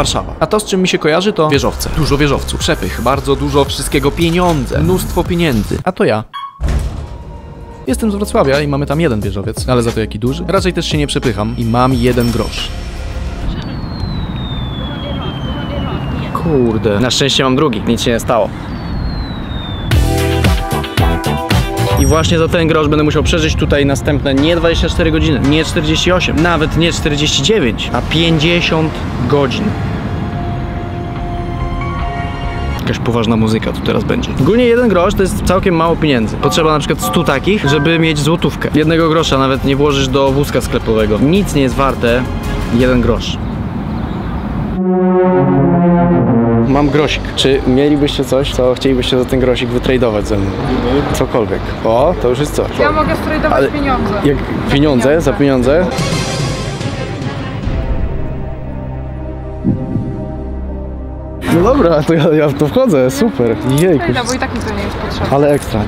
Warszawa. A to z czym mi się kojarzy to wieżowce. Dużo wieżowców, przepych, bardzo dużo wszystkiego pieniądze, mnóstwo pieniędzy. A to ja. Jestem z Wrocławia i mamy tam jeden wieżowiec, ale za to jaki duży. Raczej też się nie przepycham i mam jeden grosz. Kurde. Na szczęście mam drugi, nic się nie stało. Właśnie za ten grosz będę musiał przeżyć tutaj następne nie 24 godziny, nie 48, nawet nie 49, a 50 godzin. Jakaś poważna muzyka tu teraz będzie. Ogólnie jeden grosz to jest całkiem mało pieniędzy. Potrzeba na przykład 100 takich, żeby mieć złotówkę. Jednego grosza nawet nie włożysz do wózka sklepowego. Nic nie jest warte jeden grosz. Mam grosik. Czy mielibyście coś, co chcielibyście za ten grosik wytradować ze mną? Cokolwiek. O, to już jest coś. Ja mogę strajdować Ale- pieniądze. Jak pieniądze, za pieniądze? No dobra, to ja, ja w to wchodzę, super. Jejku, Strajda, bo i tak mi to nie jest potrzebne. ale ekstra.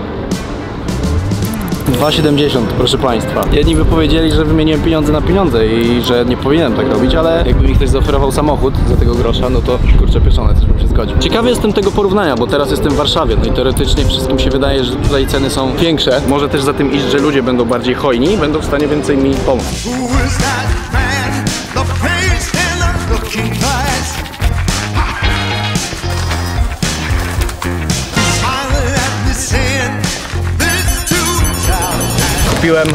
2,70 proszę Państwa. Jedni by powiedzieli, że wymieniłem pieniądze na pieniądze i że nie powinienem tak robić, ale jakby mi ktoś zaoferował samochód za tego grosza, no to kurczę pieczone, też bym się zgodził. Ciekawy jestem tego porównania, bo teraz jestem w Warszawie, no i teoretycznie wszystkim się wydaje, że tutaj ceny są większe. Może też za tym iść, że ludzie będą bardziej hojni, będą w stanie więcej mi pomóc. Kupiłem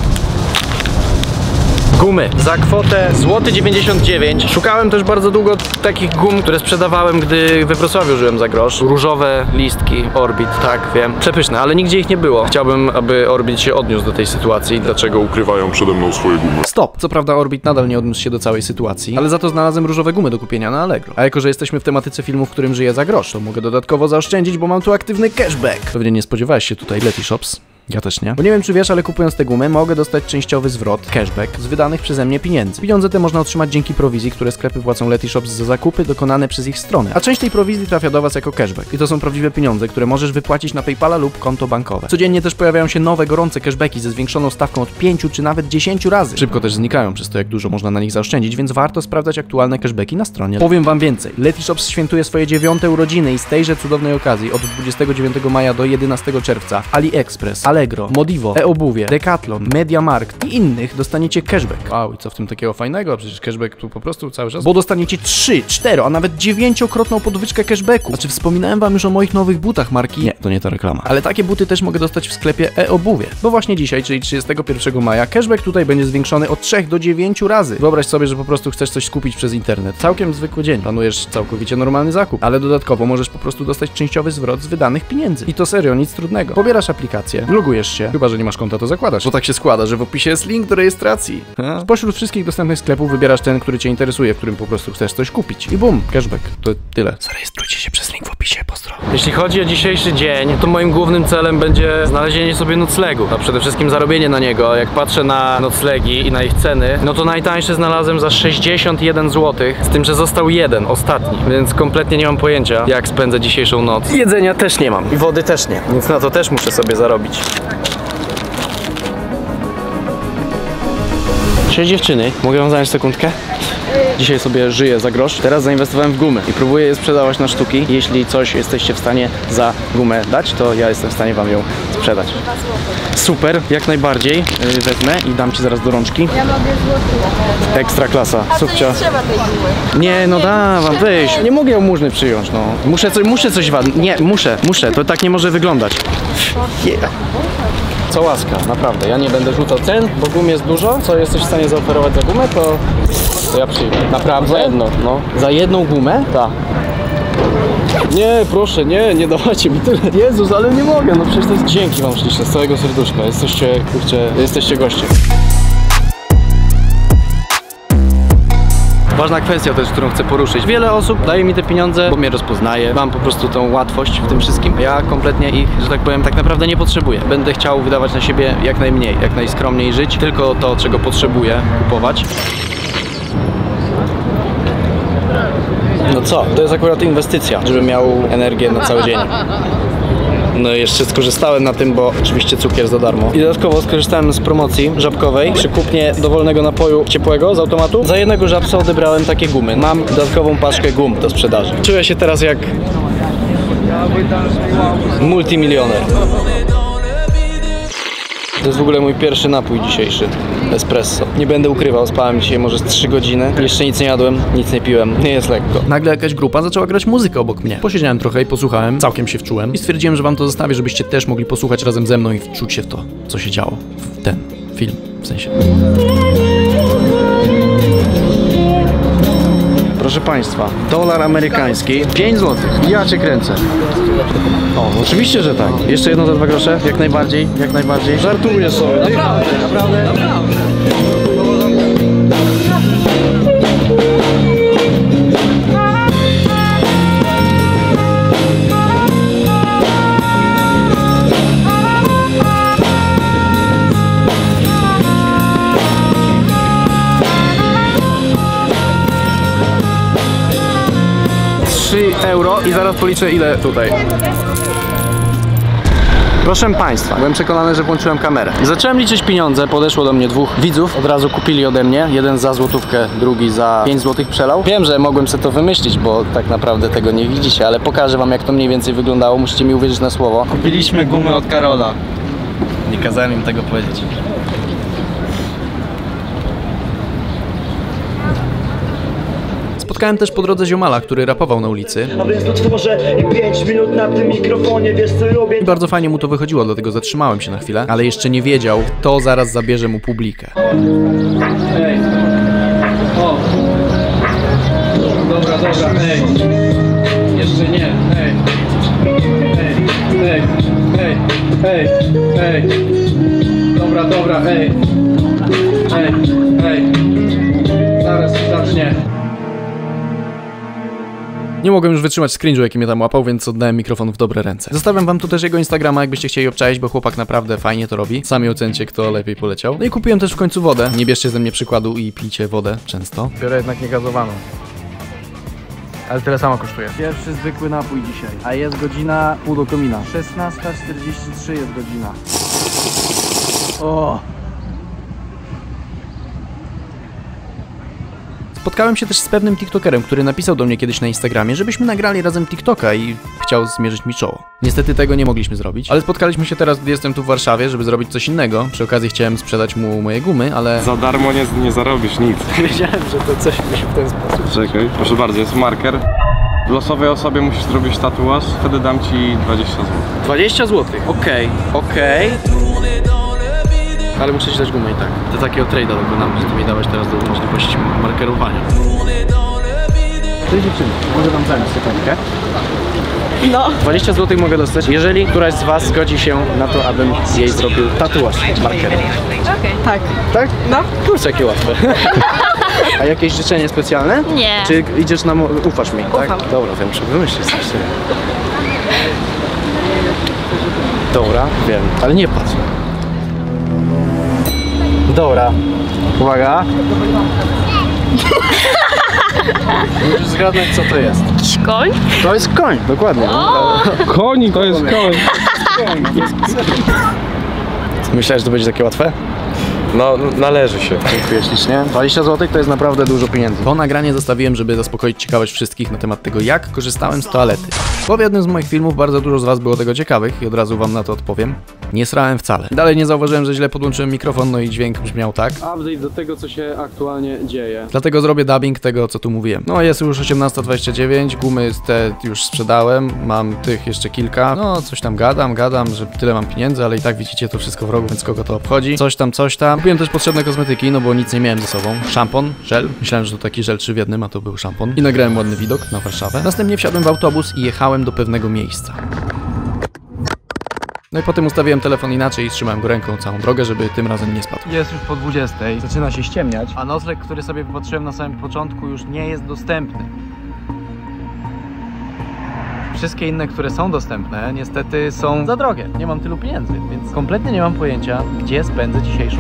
gumy za kwotę złoty 99. Szukałem też bardzo długo takich gum, które sprzedawałem, gdy we Wrocławiu żyłem za grosz. Różowe listki Orbit, tak wiem. Przepyszne, ale nigdzie ich nie było. Chciałbym, aby Orbit się odniósł do tej sytuacji. Dlaczego ukrywają przede mną swoje gumy. Stop! Co prawda Orbit nadal nie odniósł się do całej sytuacji, ale za to znalazłem różowe gumy do kupienia na Allegro. A jako, że jesteśmy w tematyce filmu, w którym żyję za grosz, to mogę dodatkowo zaoszczędzić, bo mam tu aktywny cashback. Pewnie nie spodziewałeś się tutaj Leti Shops. Ja też nie. Bo nie wiem, czy wiesz, ale kupując te gumy, mogę dostać częściowy zwrot, cashback, z wydanych przeze mnie pieniędzy. Pieniądze te można otrzymać dzięki prowizji, które sklepy płacą Leti Shops za zakupy dokonane przez ich strony. A część tej prowizji trafia do Was jako cashback. I to są prawdziwe pieniądze, które możesz wypłacić na PayPala lub konto bankowe. Codziennie też pojawiają się nowe, gorące cashbacki ze zwiększoną stawką od 5 czy nawet 10 razy. Szybko też znikają przez to, jak dużo można na nich zaoszczędzić, więc warto sprawdzać aktualne cashbacki na stronie. Powiem Wam więcej. Leti Shops świętuje swoje dziewiąte urodziny i z tejże cudownej okazji od 29 maja do 11 czerwca AliExpress, Allegro, Modivo, e-obuwie, Decathlon, MediaMarkt i innych dostaniecie cashback. Wow, i co w tym takiego fajnego? Przecież cashback tu po prostu cały czas. Bo dostaniecie 3, 4, a nawet 9-krotną podwyżkę cashbacku. Znaczy wspominałem wam już o moich nowych butach marki. Nie, to nie ta reklama. Ale takie buty też mogę dostać w sklepie e-obuwie. Bo właśnie dzisiaj, czyli 31 maja, cashback tutaj będzie zwiększony od 3 do 9 razy. Wyobraź sobie, że po prostu chcesz coś skupić przez internet. Całkiem zwykły dzień. Planujesz całkowicie normalny zakup, ale dodatkowo możesz po prostu dostać częściowy zwrot z wydanych pieniędzy. I to serio, nic trudnego. Pobierasz aplikację, logujesz się, chyba że nie masz konta, to zakładasz. Bo tak się składa, że w opisie jest link do rejestracji. Ha? Spośród wszystkich dostępnych sklepów wybierasz ten, który cię interesuje, w którym po prostu chcesz coś kupić. I bum, cashback. To tyle. Zarejestrujcie się przez link w opisie, pozdro. Jeśli chodzi o dzisiejszy dzień, to moim głównym celem będzie znalezienie sobie noclegu, a przede wszystkim zarobienie na niego. Jak patrzę na noclegi i na ich ceny, no to najtańszy znalazłem za 61 zł, z tym, że został jeden, ostatni, więc kompletnie nie mam pojęcia, jak spędzę dzisiejszą noc. Jedzenia też nie mam i wody też nie, więc na to też muszę sobie zarobić. Cześć dziewczyny, mogę wam zająć sekundkę? Dzisiaj sobie żyję za grosz. Teraz zainwestowałem w gumy i próbuję je sprzedawać na sztuki. Jeśli coś jesteście w stanie za gumę dać, to ja jestem w stanie wam ją sprzedać. Super, jak najbardziej. Yy, wezmę i dam ci zaraz do rączki. Ja lubię złoty. Ekstra klasa. Subcia. trzeba tej gumy. Nie, no da wam, weź. Nie mogę jałmużny przyjąć, no. Muszę, coś, muszę coś wam. Nie, muszę, muszę. To tak nie może wyglądać. Yeah. Co łaska, naprawdę. Ja nie będę rzucał cen, bo gum jest dużo. Co jesteś w stanie zaoferować za gumę, to, to ja przyjmę. Naprawdę? Za jedno, no. Za jedną gumę? Tak. Nie, proszę, nie, nie dawajcie mi tyle. Jezus, ale nie mogę, no przecież to jest... Dzięki wam ślicznie, z całego serduszka. Jesteście, kurczę, jesteście goście. Ważna kwestia też, którą chcę poruszyć. Wiele osób daje mi te pieniądze, bo mnie rozpoznaje. Mam po prostu tą łatwość w tym wszystkim. Ja kompletnie ich, że tak powiem, tak naprawdę nie potrzebuję. Będę chciał wydawać na siebie jak najmniej, jak najskromniej żyć. Tylko to, czego potrzebuję kupować. No co? To jest akurat inwestycja, żebym miał energię na cały dzień. No i jeszcze skorzystałem na tym, bo oczywiście cukier za darmo. I dodatkowo skorzystałem z promocji żabkowej przy kupnie dowolnego napoju ciepłego z automatu. Za jednego żabca odebrałem takie gumy. Mam dodatkową paczkę gum do sprzedaży. Czuję się teraz jak multimilioner. To jest w ogóle mój pierwszy napój dzisiejszy. Espresso. Nie będę ukrywał, spałem dzisiaj może z 3 godziny. Jeszcze nic nie jadłem, nic nie piłem. Nie jest lekko. Nagle jakaś grupa zaczęła grać muzykę obok mnie. Posiedziałem trochę i posłuchałem, całkiem się wczułem i stwierdziłem, że wam to zostawię, żebyście też mogli posłuchać razem ze mną i wczuć się w to, co się działo w ten film. W sensie. Proszę Państwa, dolar amerykański 5 zł. Ja cię kręcę. O, oczywiście, że tak. Jeszcze jedno za dwa grosze? Jak najbardziej, jak najbardziej. Żartuję sobie. Naprawdę, naprawdę. Zaraz policzę ile tutaj. Proszę Państwa, byłem przekonany, że włączyłem kamerę. Zacząłem liczyć pieniądze, podeszło do mnie dwóch widzów, od razu kupili ode mnie, jeden za złotówkę, drugi za 5 złotych przelał. Wiem, że mogłem sobie to wymyślić, bo tak naprawdę tego nie widzicie, ale pokażę Wam jak to mniej więcej wyglądało, musicie mi uwierzyć na słowo. Kupiliśmy gumy od Karola. Nie kazałem im tego powiedzieć. Spotkałem też po drodze ziomala, który rapował na ulicy. A więc utworzę 5 minut na tym mikrofonie, wiesz co robię I bardzo fajnie mu to wychodziło, dlatego zatrzymałem się na chwilę, ale jeszcze nie wiedział, kto zaraz zabierze mu publikę. Ej. O. Dobra, dobra, ej. Jeszcze nie, ej. Ej, ej, ej, ej, ej. Dobra, dobra. Ej, Nie mogłem już wytrzymać scringe'u, jaki mnie tam łapał, więc oddałem mikrofon w dobre ręce. Zostawiam wam tu też jego Instagrama, jakbyście chcieli obczaić, bo chłopak naprawdę fajnie to robi. Sami ocencie, kto lepiej poleciał. No i kupiłem też w końcu wodę. Nie bierzcie ze mnie przykładu i pijcie wodę często. Biorę jednak niegazowaną. Ale tyle samo kosztuje. Pierwszy zwykły napój dzisiaj, a jest godzina pół do komina. 16.43 jest godzina. O! Spotkałem się też z pewnym TikTokerem, który napisał do mnie kiedyś na Instagramie, żebyśmy nagrali razem TikToka i chciał zmierzyć mi czoło. Niestety tego nie mogliśmy zrobić, ale spotkaliśmy się teraz, gdy jestem tu w Warszawie, żeby zrobić coś innego. Przy okazji chciałem sprzedać mu moje gumy, ale Za darmo nie, nie zarobisz nic. wiedziałem, że to coś musi w ten sposób. Czekaj, proszę bardzo, jest marker. Losowej osobie musisz zrobić tatuaż, wtedy dam ci 20 zł. 20 zł. Okej, okej. Ale muszę ci dać gumę i tak. To takiego trade'a dokonam, że ty mi dałeś teraz do możliwości markerowania. Cześć dziewczyny, mogę wam zająć sekundkę? No. 20 zł mogę dostać, jeżeli któraś z was zgodzi się na to, abym jej zrobił tatuaż markerem. Okej. Tak. Tak? No. Kurczę, jakie łatwe. A jakieś życzenie specjalne? Nie. Czy idziesz na... ufasz mi, tak? Ufam. Dobra, wiem, muszę wymyślić coś sobie. Dobra, wiem, ale nie patrz. Dobra. Uwaga. Musisz zgadnąć, co to jest. Jakiś koń? To jest koń, dokładnie. Konik to jest koń. Myślałeś, że to będzie takie łatwe? No, należy się. Dziękuję ślicznie. 20 zł to jest naprawdę dużo pieniędzy. To nagranie zostawiłem, żeby zaspokoić ciekawość wszystkich na temat tego, jak korzystałem z toalety. Bo w jednym z moich filmów bardzo dużo z Was było tego ciekawych i od razu Wam na to odpowiem. Nie srałem wcale. Dalej nie zauważyłem, że źle podłączyłem mikrofon, no i dźwięk brzmiał tak. Update do tego, co się aktualnie dzieje. Dlatego zrobię dubbing tego, co tu mówiłem. No jest już 18.29, gumy te już sprzedałem, mam tych jeszcze kilka. No coś tam gadam, gadam, że tyle mam pieniędzy, ale i tak widzicie to wszystko w rogu, więc kogo to obchodzi. Coś tam, coś tam. Kupiłem też potrzebne kosmetyki, no bo nic nie miałem ze sobą. Szampon, żel. Myślałem, że to taki żel trzy w jednym, a to był szampon. I nagrałem ładny widok na Warszawę. Następnie wsiadłem w autobus i jechałem do pewnego miejsca. No i potem ustawiłem telefon inaczej i trzymałem go ręką całą drogę, żeby tym razem nie spadł. Jest już po 20, zaczyna się ściemniać, a nocleg, który sobie wypatrzyłem na samym początku już nie jest dostępny. Wszystkie inne, które są dostępne, niestety są za drogie. Nie mam tylu pieniędzy, więc kompletnie nie mam pojęcia, gdzie spędzę dzisiejszą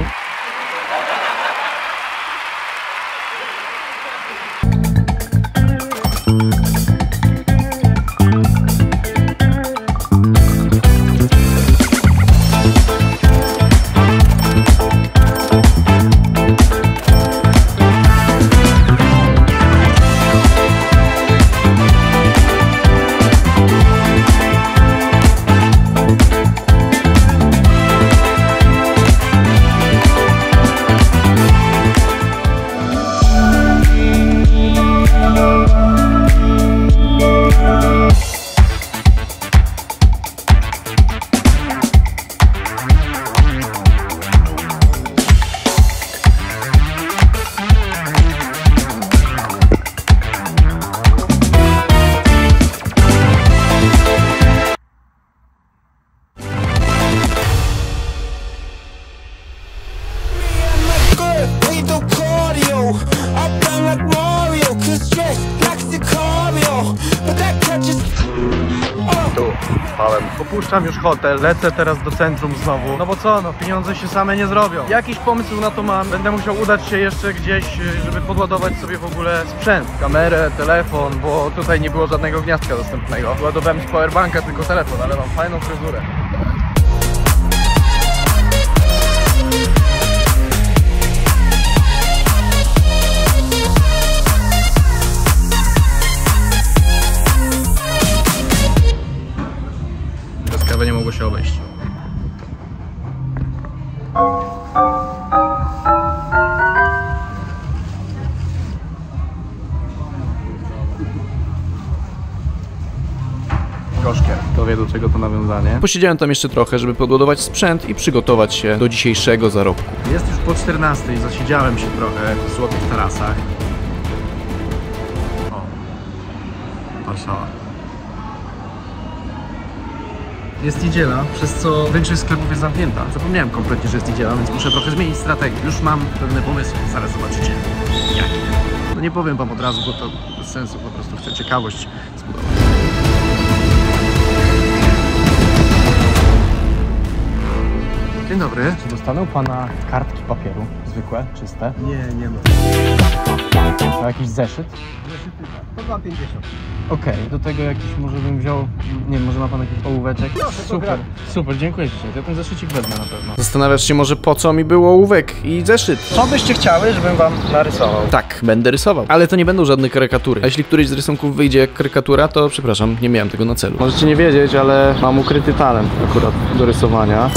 Opuszczam już hotel, lecę teraz do centrum znowu. No bo co, no pieniądze się same nie zrobią. Jakiś pomysł na to mam. Będę musiał udać się jeszcze gdzieś, y, żeby podładować sobie w ogóle sprzęt. Kamerę, telefon, bo tutaj nie było żadnego gniazdka dostępnego. Ładowałem z powerbanka tylko telefon, ale mam fajną fryzurę. Kawy nie mogło się obejść. Gorzkie. To wie do czego to nawiązanie. Posiedziałem tam jeszcze trochę, żeby podładować sprzęt i przygotować się do dzisiejszego zarobku. Jest już po 14, zasiedziałem się trochę w złotych tarasach. O, Warszawa. Jest niedziela, przez co większość sklepów jest zamknięta. Zapomniałem kompletnie, że jest niedziela, więc muszę trochę zmienić strategię. Już mam pewne pomysły, zaraz zobaczycie. Jakie? No nie powiem wam od razu, bo to bez sensu, po prostu chcę ciekawość zbudować. Dzień dobry. Czy dostanę u pana kartki papieru? Zwykłe, czyste? Nie, nie ma. A jakiś zeszyt? Zeszyty tak. To 2,50. Okej, do tego jakiś może bym wziął, nie wiem, może ma pan jakiś ołóweczek? super, super, dziękuję ci. Ja ten zeszycik wezmę na pewno. Zastanawiasz się może po co mi było ołówek i zeszyt? Co byście chciały, żebym wam narysował? Tak, będę rysował. Ale to nie będą żadne karykatury. A jeśli któryś z rysunków wyjdzie jak karykatura, to przepraszam, nie miałem tego na celu. Możecie nie wiedzieć, ale mam ukryty talent akurat do rysowania.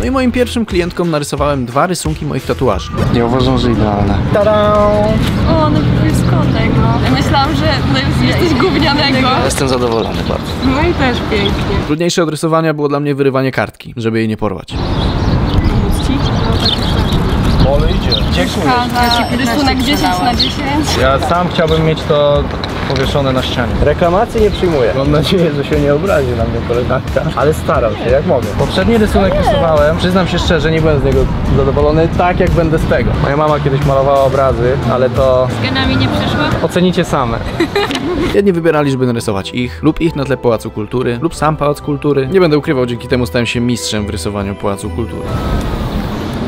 No i moim pierwszym klientkom narysowałem dwa rysunki moich tatuaży. Nie uważam, że idealne. O, no kotek, no. Ja myślałam, że no jesteś gównianego. Jestem zadowolony bardzo. No i też pięknie. Trudniejsze od rysowania było dla mnie wyrywanie kartki, żeby jej nie porwać. Pomóc ci? No tak, tak. Ole idzie. Dziękuję. Rysunek 10 na 10. Ja sam chciałbym mieć to powieszone na ścianie. Reklamacji nie przyjmuję. Mam nadzieję, że się nie obrazi na mnie koleżanka, ale staram się jak mogę. Poprzedni rysunek rysowałem, przyznam się szczerze, nie byłem z niego zadowolony, tak jak będę z tego. Moja mama kiedyś malowała obrazy, ale to Genami nie przyszło? ocenicie same. Jedni wybierali, żeby narysować ich, lub ich na tle Pałacu Kultury, lub sam Pałac Kultury. Nie będę ukrywał, dzięki temu stałem się mistrzem w rysowaniu Pałacu Kultury.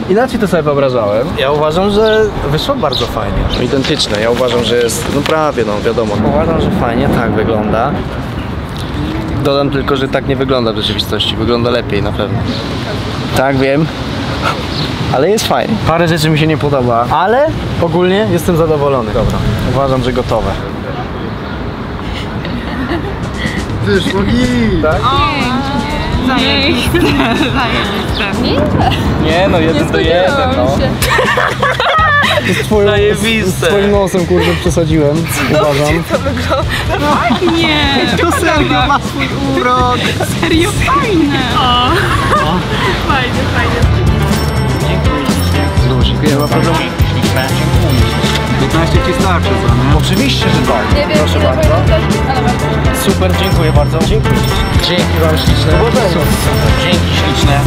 Inaczej to sobie wyobrażałem. Ja uważam, że wyszło bardzo fajnie. Identyczne. Ja uważam, że jest, no prawie, no wiadomo. Uważam, że fajnie tak wygląda. Dodam tylko, że tak nie wygląda w rzeczywistości. Wygląda lepiej na pewno. Tak, wiem. Ale jest fajnie. Parę rzeczy mi się nie podoba, ale ogólnie jestem zadowolony. Dobra, uważam, że gotowe. Wyszło git! Tak? Zajebiste. Nie no, jeden do jeden, no. Z twoją, z twoim nosem, kurde, przesadziłem, uważam. Nie. To serio ma swój urok. Serio fajne. O. Fajnie, fajnie. Dziękuję bardzo. 15 ci starczy, co nie? Oczywiście, że tak. Nie wiem, Proszę ile bardzo. Super, dziękuję bardzo. Dziękuję. Dzięki wam śliczne. Dzięki śliczne.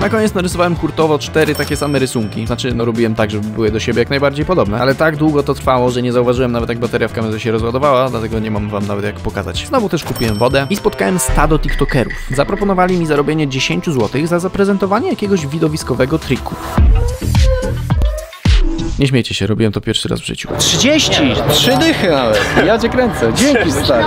Na koniec narysowałem hurtowo cztery takie same rysunki. Znaczy, no robiłem tak, żeby były do siebie jak najbardziej podobne. Ale tak długo to trwało, że nie zauważyłem nawet jak bateria w kamerze się rozładowała, dlatego nie mam wam nawet jak pokazać. Znowu też kupiłem wodę i spotkałem stado tiktokerów. Zaproponowali mi zarobienie 10 zł za zaprezentowanie jakiegoś widowiskowego triku. Nie śmiejcie się, robiłem to pierwszy raz w życiu. 30! Trzy dychy nawet. Ja cię kręcę. Dzięki stary.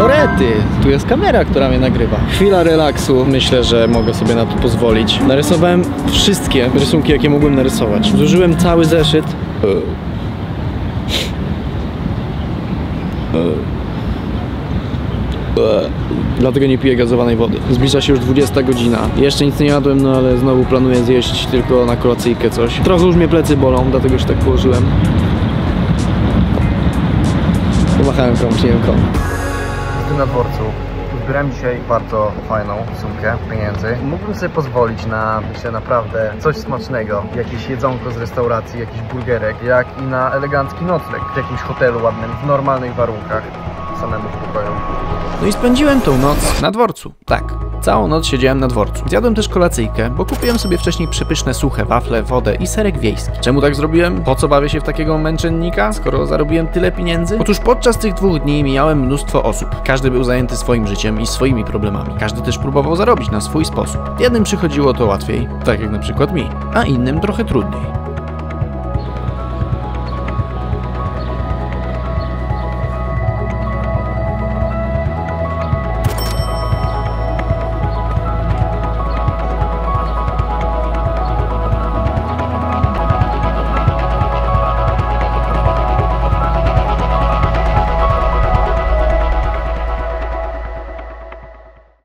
Orety! Tu jest kamera, która mnie nagrywa. Chwila relaksu. Myślę, że mogę sobie na to pozwolić. Narysowałem wszystkie rysunki, jakie mogłem narysować. Zużyłem cały zeszyt. Dlatego nie piję gazowanej wody. Zbliża się już 20 godzina. Jeszcze nic nie jadłem, no ale znowu planuję zjeść tylko na kolacyjkę coś. Trochę już mnie plecy bolą, dlatego się tak położyłem. Pomachałem komuś, nie wiem komu. Jestem na dworcu. Zbieram dzisiaj bardzo fajną sumkę pieniędzy. Mógłbym sobie pozwolić na, myślę, naprawdę coś smacznego. Jakieś jedzonko z restauracji, jakiś burgerek, jak i na elegancki nocleg w jakimś hotelu ładnym, w normalnych warunkach. Samemu w pokoju. No i spędziłem tą noc na dworcu. Tak, całą noc siedziałem na dworcu. Zjadłem też kolacyjkę, bo kupiłem sobie wcześniej przepyszne suche wafle, wodę i serek wiejski. Czemu tak zrobiłem? Po co bawię się w takiego męczennika, skoro zarobiłem tyle pieniędzy? Otóż podczas tych dwóch dni mijałem mnóstwo osób. Każdy był zajęty swoim życiem i swoimi problemami. Każdy też próbował zarobić na swój sposób. Jednym przychodziło to łatwiej, tak jak na przykład mi, a innym trochę trudniej.